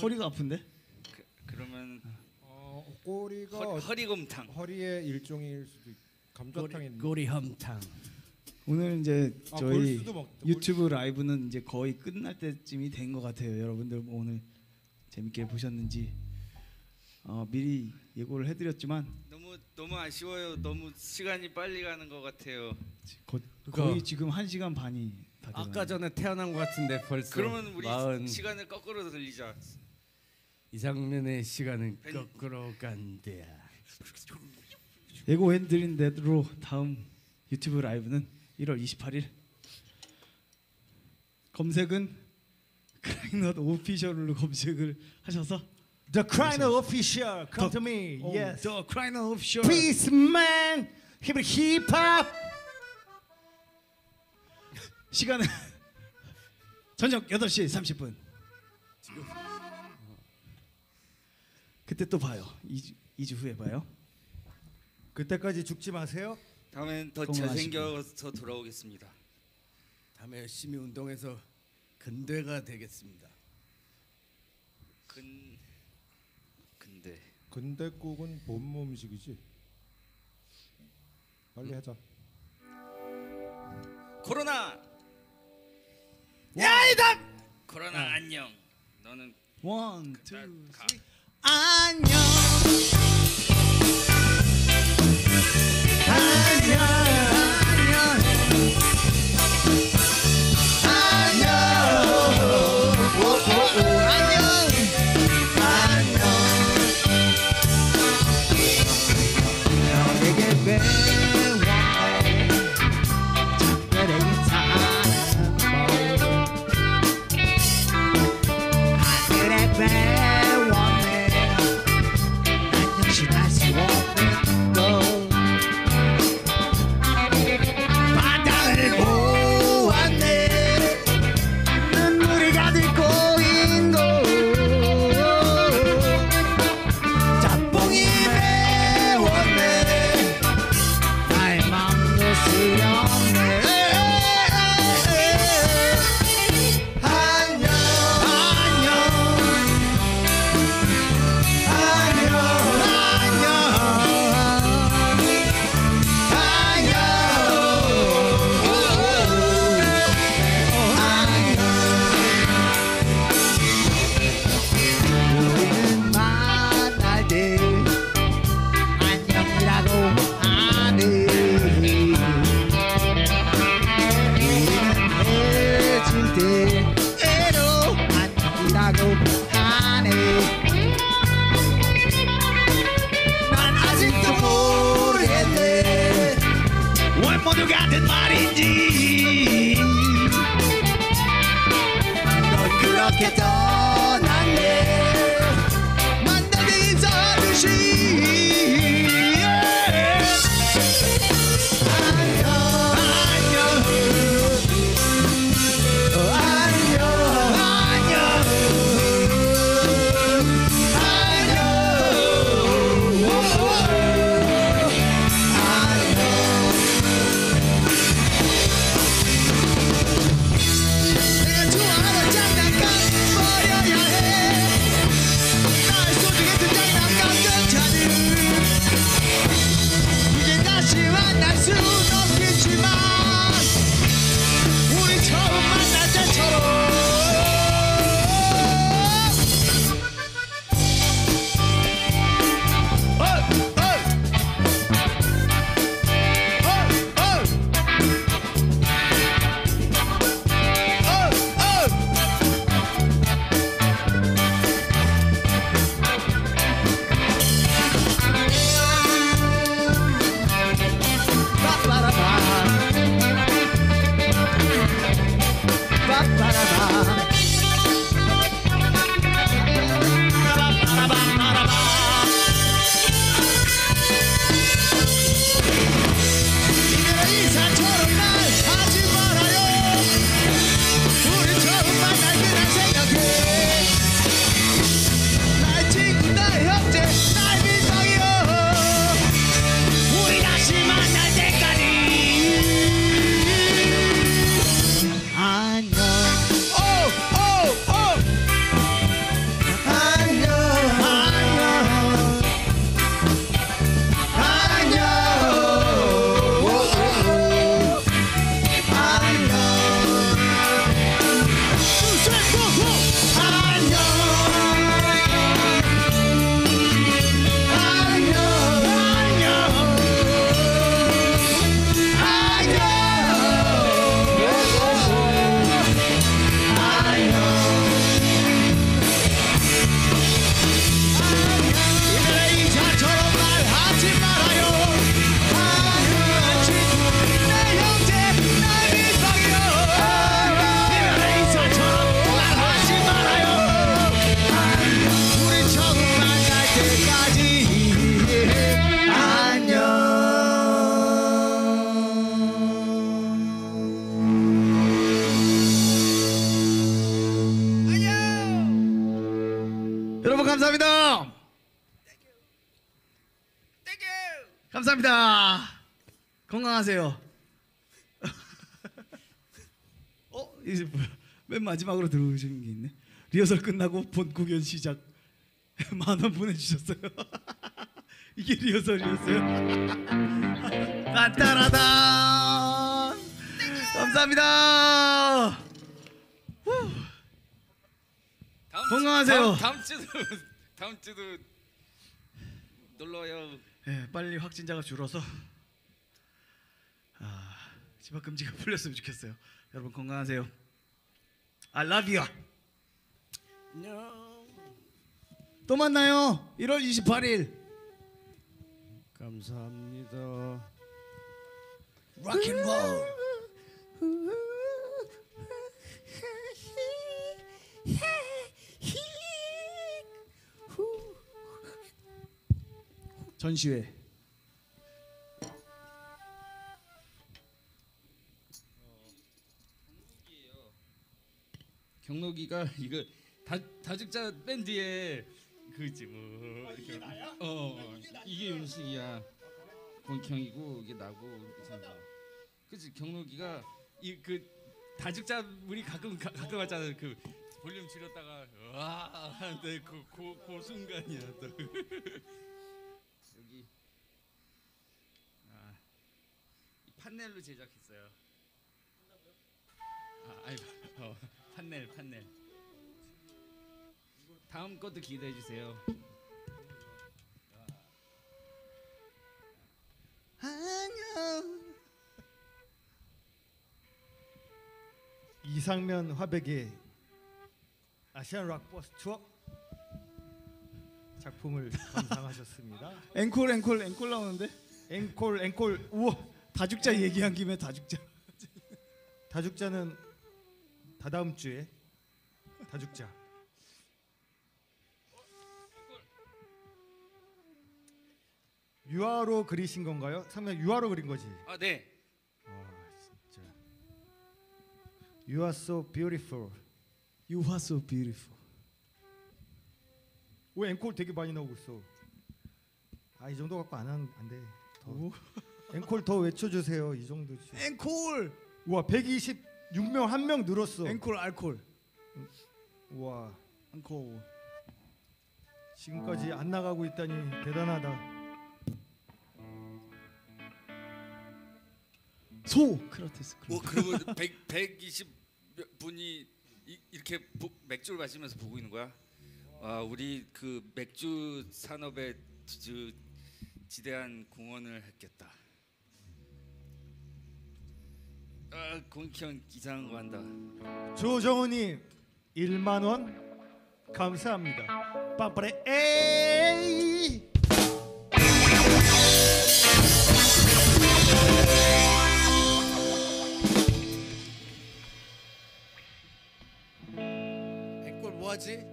허리가 아픈데? 그, 그러면 어, 꼬리가 허, 어, 허리곰탕. 허리의 일종일 수도 있 감자탕인 꼬리 험탕 오늘 이제 아, 저희 골수도 먹- 유튜브 라이브는 이제 거의 끝날 때쯤이 된 것 같아요. 여러분들 뭐 오늘 재밌게 보셨는지 어, 미리 예고를 해드렸지만 너무 너무 아쉬워요. 너무 시간이 빨리 가는 것 같아요. 거, 그거- 거의 지금 한 시간 반이 다 돼가요. 아까 전에 태어난 것 같은데 벌써 그러면 우리 마흔 시간을 거꾸로 돌리자. 이상면의 시간은 벤- 거꾸로 간대야 예고해드린 대로 다음 유튜브 라이브는 1월 28일 검색은 크라이넛 오피셜로 검색을 하셔서 The Crying Official, come to me. 어, Yes. The 크라이넛 오피셜 Peace, man. 힙 힙합. 시간은 저녁 8시 30분 그때 또 봐요. 2주, 2주 후에 봐요. 그때까지 죽지 마세요. 다음엔 더 잘생겨서 돌아오겠습니다. 다음에 열심히 운동해서 근대가 되겠습니다. 근 근대 근대국은 본무 음식이지. 빨리 음. 하자. 코로나 야이다 코로나 어. 안녕. 너는 원, 그 투, 쓰리. años. Años. 하세요. 어 이제 뭐야? 맨 마지막으로 들어오신 게 있네. 리허설 끝나고 본 공연 시작 만 원 보내주셨어요. 이게 리허설이었어요. 딴따라단 감사합니다. 다음 건강하세요. 주, 다음, 다음 주도 다음 주도 놀러 와요. 예, 빨리 확진자가 줄어서 아, 집합 금지가 풀렸으면 좋겠어요. 여러분 건강하세요. I love you. 또 만나요. 1월 28일. 감사합니다. 락앤롤. 전시회. 경록이가 이거 다 다죽자 밴드의 그지 뭐 이게 나야? 어 이게 윤식이야. 권경이고 이게 나고. 그치 경록이가 이 그 다죽자 우리 가끔 가, 가끔 하잖아 그. 볼륨 줄였다가 와 하는데 그그 그 순간이야 또. 여기. 아, 이 판넬로 제작했어요. 아, 아니 어, 판넬 판넬. 다음 것도 기대해 주세요. 이상면 화백의 아시안 락버스 투어 작품을 감상하셨습니다. 앵콜 앵콜 앵콜 나오는데 앵콜 앵콜 우와 다죽자 얘기한 김에 다죽자. 다죽자는 다다음 주에 다 죽자. 유화로 그리신 건가요? 상면 유화로 그린 거지. 아 네. 와 진짜. You are so beautiful. You are so beautiful. 오 앵콜 되게 많이 나오고 있어. 아 이 정도 갖고 안안 돼. 더. 오. 앵콜 더 외쳐주세요. 이 정도지. 앵콜. 와 126명 한 명 늘었어. 앵콜 알콜. 와 앵콜. 지금까지 안 나가고 있다니 대단하다. 소 크라테스. 뭐 그러면 100 120 분이 이, 이렇게 보, 맥주를 마시면서 보고 있는 거야? 아 우리 그 맥주 산업에 지, 지대한 공헌을 했겠다. 아 공기형 이상한 거 한다. 조정우님 1만 원 감사합니다. 빠빠레 에이. 뭐하지?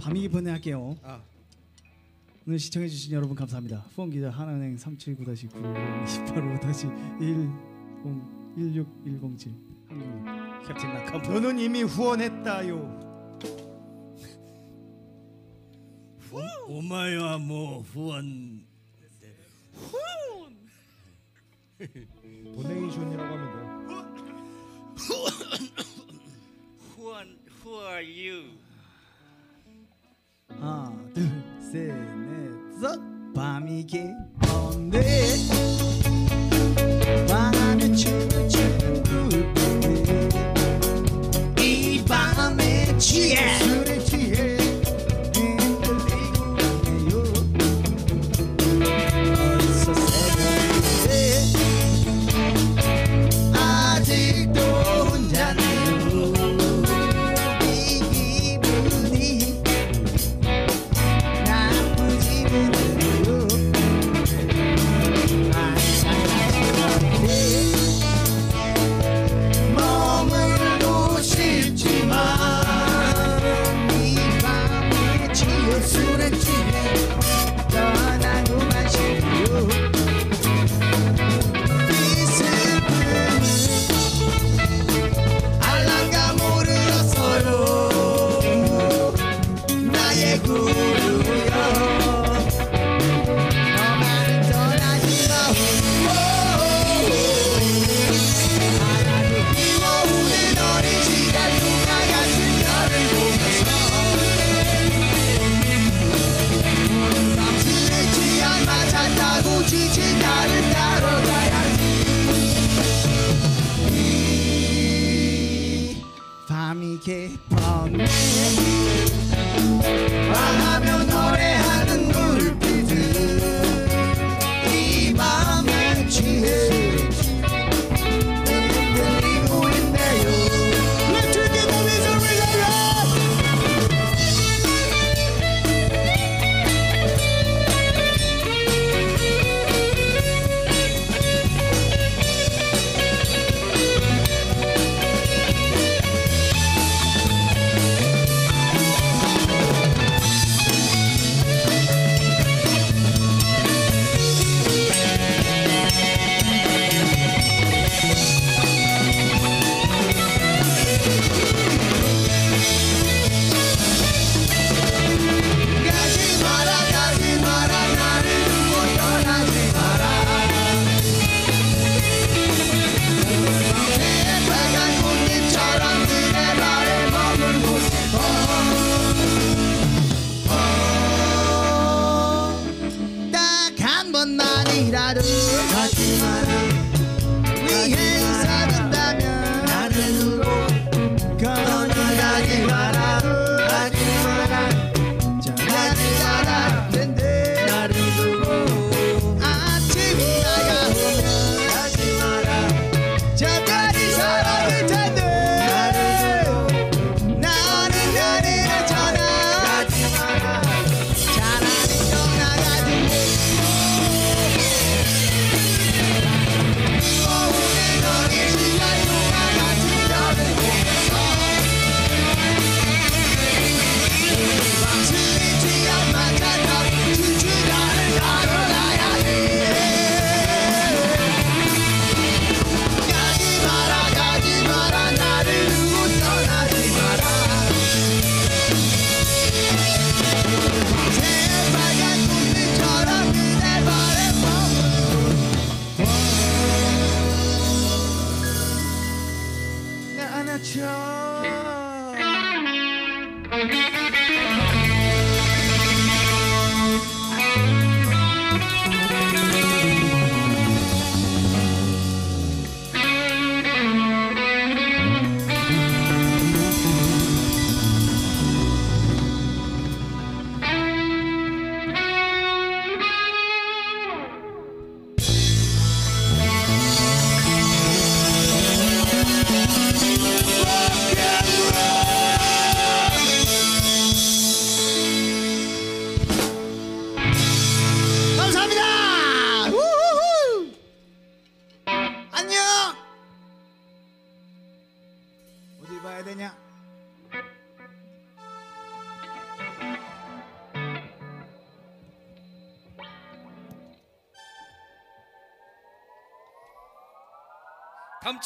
밤이 애 할게요. 아 오늘 시청해주신 여러분 감사합니다. 후원 기자 하나은행 379-9 28호-1 16107 한국 캡틴 라카프 저는 이미 후원했다요. 오마이와 뭐 후원. 도네이션이라고 하면 돼요. Are, who are you? 하나 둘셋 넷 밤이 깊은 다음